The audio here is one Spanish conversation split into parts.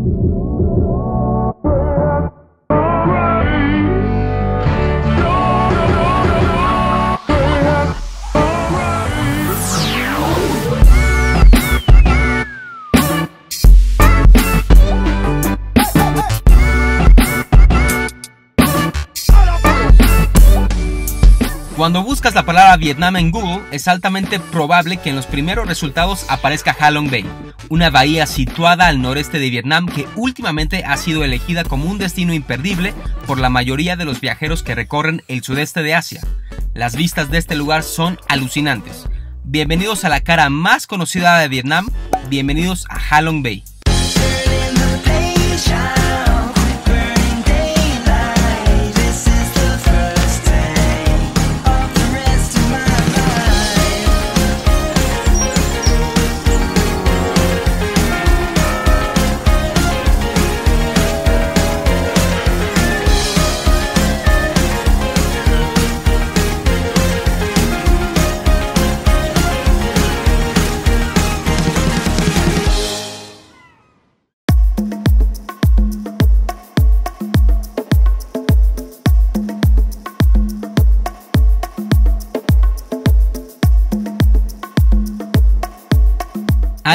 Cuando buscas la palabra Vietnam en Google, es altamente probable que en los primeros resultados aparezca Halong Bay, una bahía situada al noreste de Vietnam que últimamente ha sido elegida como un destino imperdible por la mayoría de los viajeros que recorren el sudeste de Asia. Las vistas de este lugar son alucinantes. Bienvenidos a la cara más conocida de Vietnam, bienvenidos a Halong Bay.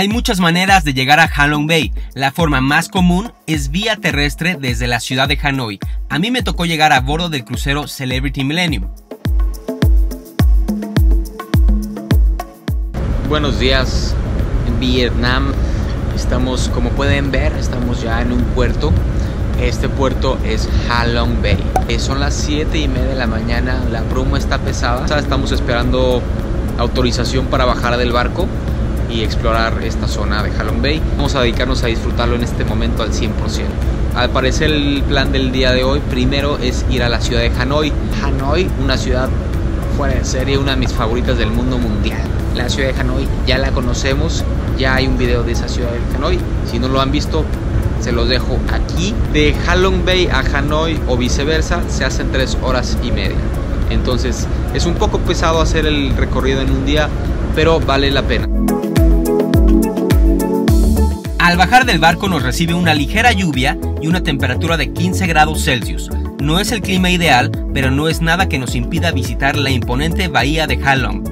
Hay muchas maneras de llegar a Halong Bay. La forma más común es vía terrestre desde la ciudad de Hanoi. A mí me tocó llegar a bordo del crucero Celebrity Millennium. Buenos días Vietnam. Estamos, como pueden ver, estamos ya en un puerto. Este puerto es Halong Bay. Eh, son las 7 y media de la mañana. La bruma está pesada. Estamos esperando autorización para bajar del barco y explorar esta zona de Halong Bay. Vamos a dedicarnos a disfrutarlo en este momento al 100%. Al parecer el plan del día de hoy primero es ir a la ciudad de Hanoi. Hanoi, una ciudad fuera de serie, una de mis favoritas del mundo mundial. La ciudad de Hanoi ya la conocemos, ya hay un video de esa ciudad de Hanoi. Si no lo han visto, se los dejo aquí. De Halong Bay a Hanoi o viceversa se hacen tres horas y media. Entonces es un poco pesado hacer el recorrido en un día, pero vale la pena. Al bajar del barco nos recibe una ligera lluvia y una temperatura de 15 grados Celsius. No es el clima ideal, pero no es nada que nos impida visitar la imponente bahía de Halong.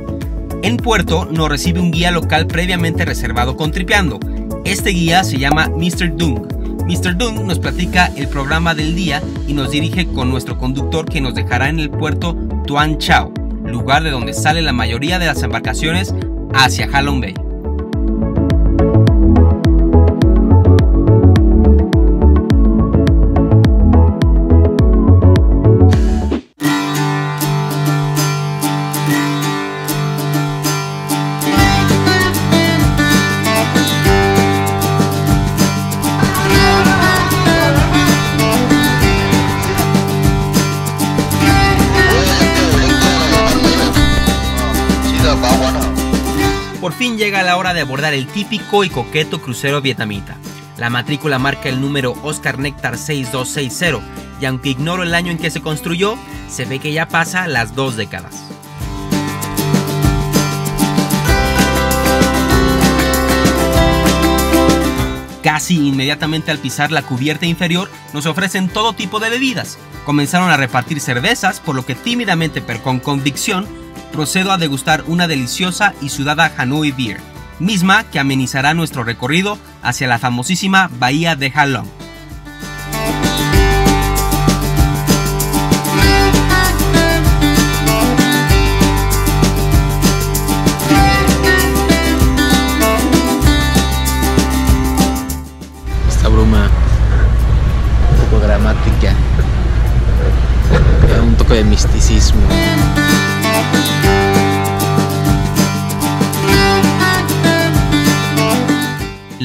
En puerto nos recibe un guía local previamente reservado con Tripeando. Este guía se llama Mr. Dung. Mr. Dung nos platica el programa del día y nos dirige con nuestro conductor que nos dejará en el puerto Tuan Chau, lugar de donde sale la mayoría de las embarcaciones hacia Halong Bay. Llega la hora de abordar el típico y coqueto crucero vietnamita. La matrícula marca el número Oscar Nectar 6260 y aunque ignoro el año en que se construyó, se ve que ya pasa las dos décadas. Casi inmediatamente al pisar la cubierta inferior nos ofrecen todo tipo de bebidas. Comenzaron a repartir cervezas, por lo que tímidamente pero con convicción procedo a degustar una deliciosa y sudada Hanoi Beer, misma que amenizará nuestro recorrido hacia la famosísima Bahía de Halong.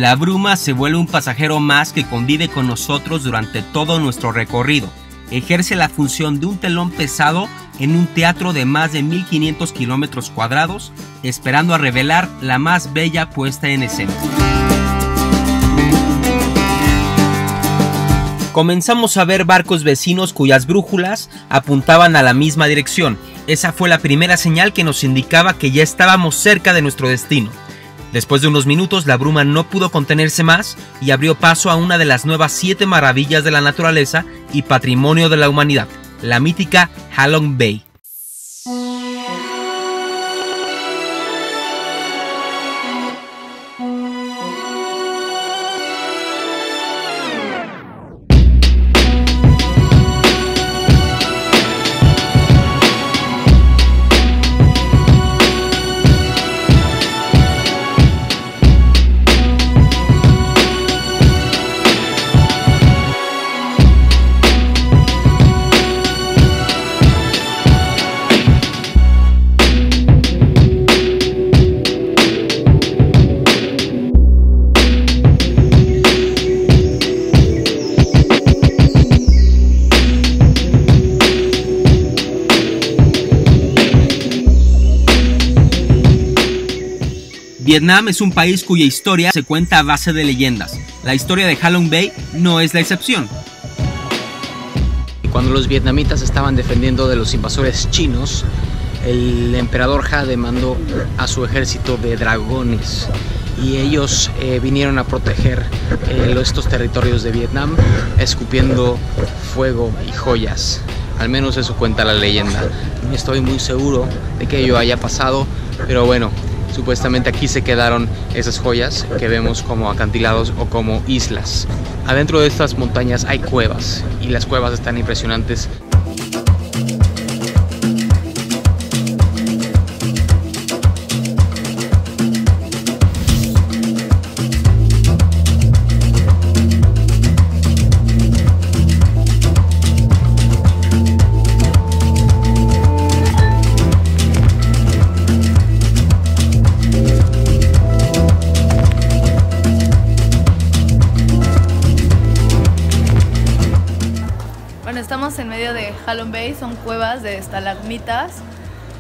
La bruma se vuelve un pasajero más que convive con nosotros durante todo nuestro recorrido. Ejerce la función de un telón pesado en un teatro de más de 1500 kilómetros cuadrados, esperando a revelar la más bella puesta en escena. Comenzamos a ver barcos vecinos cuyas brújulas apuntaban a la misma dirección. Esa fue la primera señal que nos indicaba que ya estábamos cerca de nuestro destino. Después de unos minutos, la bruma no pudo contenerse más y abrió paso a una de las nuevas siete maravillas de la naturaleza y patrimonio de la humanidad, la mítica Halong Bay. Vietnam es un país cuya historia se cuenta a base de leyendas. La historia de Halong Bay no es la excepción. Cuando los vietnamitas estaban defendiendo de los invasores chinos, el emperador Ha demandó a su ejército de dragones y ellos eh, vinieron a proteger eh, estos territorios de Vietnam escupiendo fuego y joyas. Al menos eso cuenta la leyenda. No estoy muy seguro de que ello haya pasado, pero bueno, Supuestamente aquí se quedaron esas joyas que vemos como acantilados o como islas. Adentro de estas montañas hay cuevas y las cuevas están impresionantes. Halong Bay, son cuevas de estalagmitas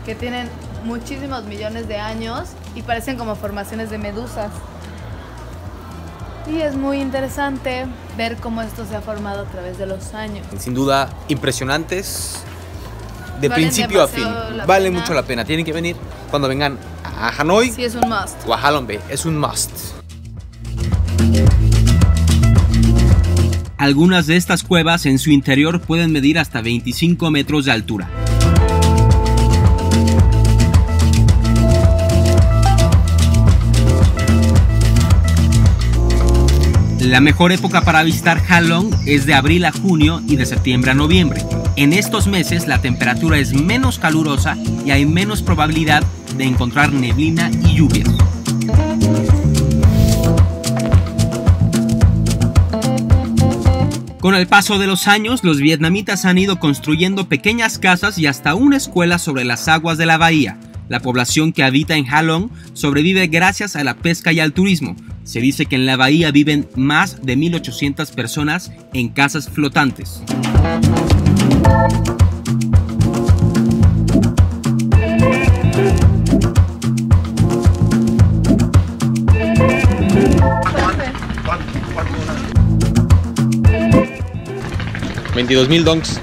que tienen muchísimos millones de años y parecen como formaciones de medusas. Y es muy interesante ver cómo esto se ha formado a través de los años. Sin duda, impresionantes de principio a fin. Vale mucho la pena. Tienen que venir cuando vengan a Hanoi sí, es un must. o a Halong Bay. Es un must. Algunas de estas cuevas en su interior pueden medir hasta 25 metros de altura. La mejor época para visitar Halong es de abril a junio y de septiembre a noviembre. En estos meses la temperatura es menos calurosa y hay menos probabilidad de encontrar neblina y lluvias. Con el paso de los años, los vietnamitas han ido construyendo pequeñas casas y hasta una escuela sobre las aguas de la bahía. La población que habita en Halong sobrevive gracias a la pesca y al turismo. Se dice que en la bahía viven más de 1.800 personas en casas flotantes. $22,000 mil donks.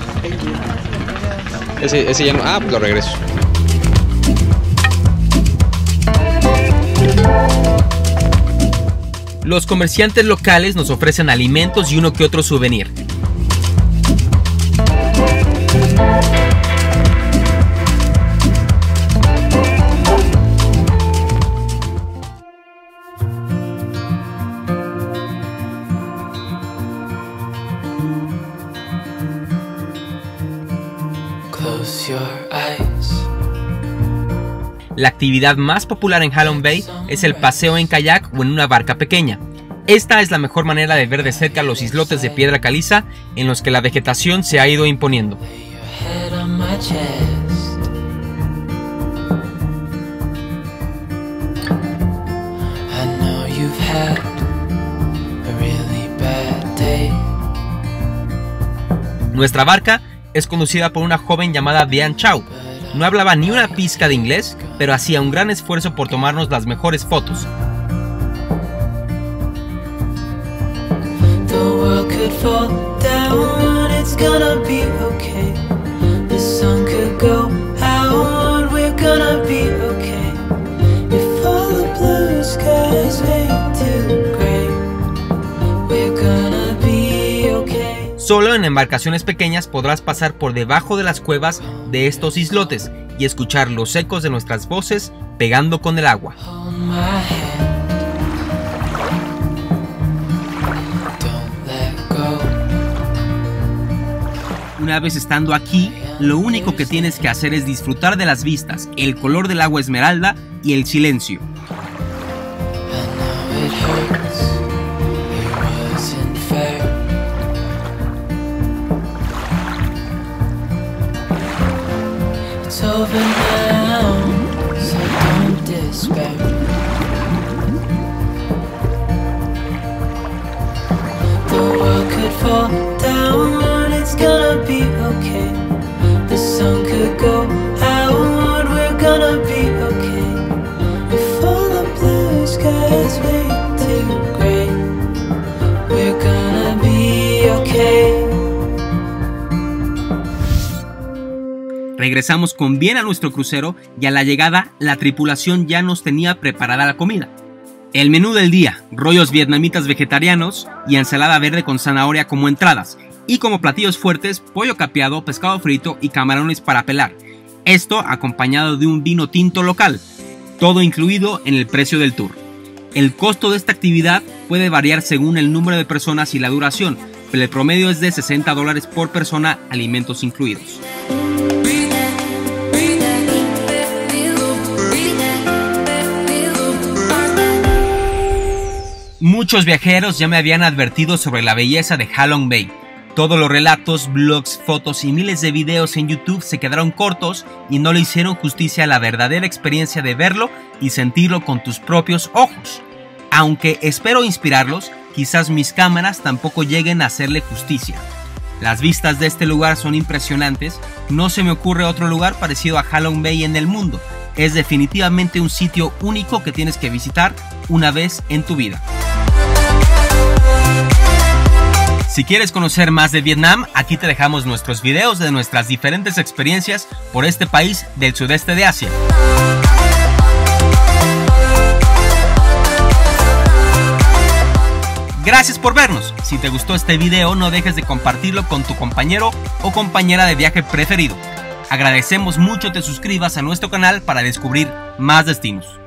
Ese, ese ya no. Ah, pues lo regreso. Los comerciantes locales nos ofrecen alimentos y uno que otro souvenir. La actividad más popular en Halong Bay es el paseo en kayak o en una barca pequeña. Esta es la mejor manera de ver de cerca los islotes de piedra caliza en los que la vegetación se ha ido imponiendo. Nuestra barca es conducida por una joven llamada Diane Chow. No hablaba ni una pizca de inglés, pero hacía un gran esfuerzo por tomarnos las mejores fotos. Solo en embarcaciones pequeñas podrás pasar por debajo de las cuevas de estos islotes y escuchar los ecos de nuestras voces pegando con el agua. Una vez estando aquí, lo único que tienes que hacer es disfrutar de las vistas, el color del agua esmeralda y el silencio. Regresamos con bien a nuestro crucero y a la llegada la tripulación ya nos tenía preparada la comida. El menú del día, rollos vietnamitas vegetarianos y ensalada verde con zanahoria como entradas, y como platillos fuertes, pollo capeado, pescado frito y camarones para pelar. Esto acompañado de un vino tinto local, todo incluido en el precio del tour. El costo de esta actividad puede variar según el número de personas y la duración, pero el promedio es de 60 dólares por persona, alimentos incluidos. Muchos viajeros ya me habían advertido sobre la belleza de Halong Bay. Todos los relatos, blogs, fotos y miles de videos en YouTube se quedaron cortos y no le hicieron justicia a la verdadera experiencia de verlo y sentirlo con tus propios ojos. Aunque espero inspirarlos, quizás mis cámaras tampoco lleguen a hacerle justicia. Las vistas de este lugar son impresionantes, no se me ocurre otro lugar parecido a Halong Bay en el mundo. Es definitivamente un sitio único que tienes que visitar una vez en tu vida. Si quieres conocer más de Vietnam, aquí te dejamos nuestros videos de nuestras diferentes experiencias por este país del sudeste de Asia. Gracias por vernos. Si te gustó este video, no dejes de compartirlo con tu compañero o compañera de viaje preferido. Agradecemos mucho te suscribas a nuestro canal para descubrir más destinos.